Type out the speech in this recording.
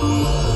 Música